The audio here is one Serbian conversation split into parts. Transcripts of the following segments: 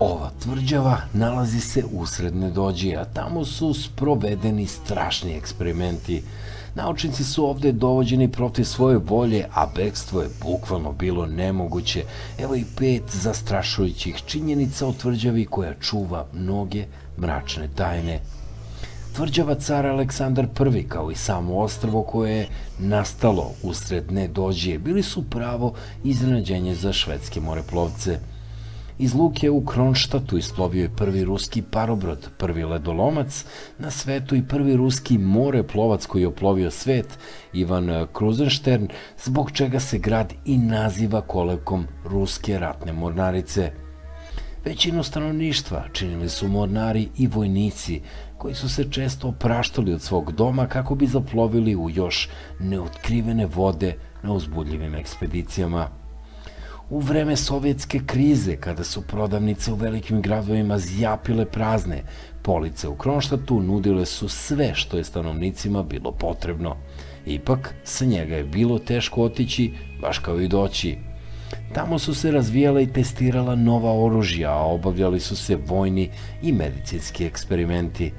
Ova tvrđava nalazi se usred a tamo su sprovedeni strašni eksperimenti. Naučnici su ovde dovođeni protiv svoje volje, a bekstvo je bukvalno bilo nemoguće. Evo i pet zastrašujućih činjenica o tvrđavi koja čuva mnoge mračne tajne. Tvrđava cara Aleksandar I, kao i samo ostrvo koje je nastalo usred Nedođije, bili su pravo iznenađenje za švedske moreplovce – Iz luke u Kronštatu isplovio je prvi ruski parobrod, prvi ledolomac na svetu i prvi ruski moreplovac koji je oplovio svet, Ivan Kruzenštern, zbog čega se grad i naziva kolevkom Ruske ratne mornarice. Većinu stanovništva činili su mornari i vojnici, koji su se često opraštali od svog doma kako bi zaplovili u još neotkrivene vode na uzbudljivim ekspedicijama. U vreme sovjetske krize, kada su prodavnice u velikim gradovima zjapile prazne, police u Kronštatu nudile su sve što je stanovnicima bilo potrebno. Ipak, sa njega je bilo teško otići, baš kao i doći. Tamo su se razvijala i testirala nova oružja, a obavljali su se vojni i medicinski eksperimenti.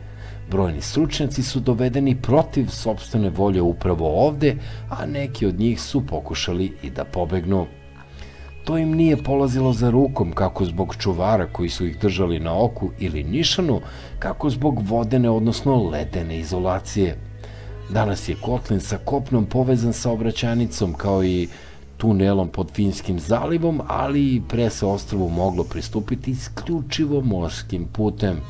Brojni stručnjaci su dovedeni protiv sobstvene volje upravo ovde, a neki od njih su pokušali i da pobegnu. To im nije polazilo za rukom, kako zbog čuvara koji su ih držali na oku ili nišanu, kako zbog vodene, odnosno ledene izolacije. Danas je Kotlin sa kopnom povezan sa obraćanicom, kao i tunelom pod Finskim zalivom, ali i pre se ostrovu moglo pristupiti isključivo morskim putem.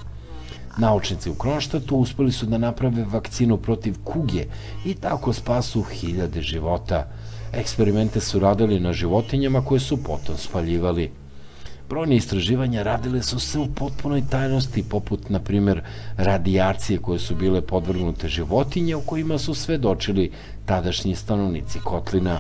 Naučnici u Kronštatu uspeli su da naprave vakcinu protiv kuge i tako spasu hiljade života – Eksperimente su radili na životinjama koje su potom spaljivali. Brojne istraživanja radile su se u potpunoj tajnosti, poput, na primer, radijacije koje su bile podvrgnute životinje u kojima su svedočili tadašnji stanovnici Kotlina.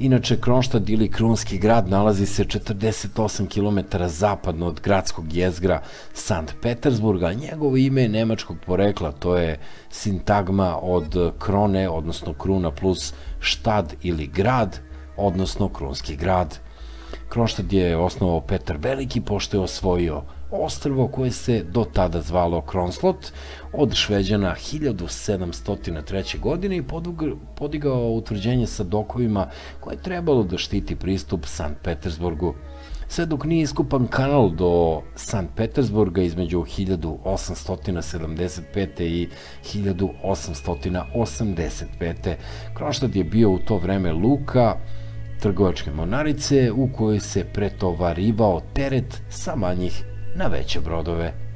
Inače, Kronštad ili Krunski grad nalazi se 48 km zapadno od gradskog jezgra Sankt Petersburga. Njegovo ime je nemačkog porekla, to je sintagma od krone, odnosno kruna plus štad ili grad, odnosno Krunski grad. Kronštad je osnovao Petar Veliki pošto je osvojio ostrvo koje se do tada zvalo Kronslot od Šveđana 1703. godine i podigao utvrđenje sa dokovima koje je trebalo da štiti pristup Sankt Petersburgu. Sve dok nije iskupan kanal do Sankt Petersburga između 1875. i 1885. Kronštad je bio u to vreme luka trgovačke monarice u kojoj se pretovarivao teret sa manjih na veće brodove.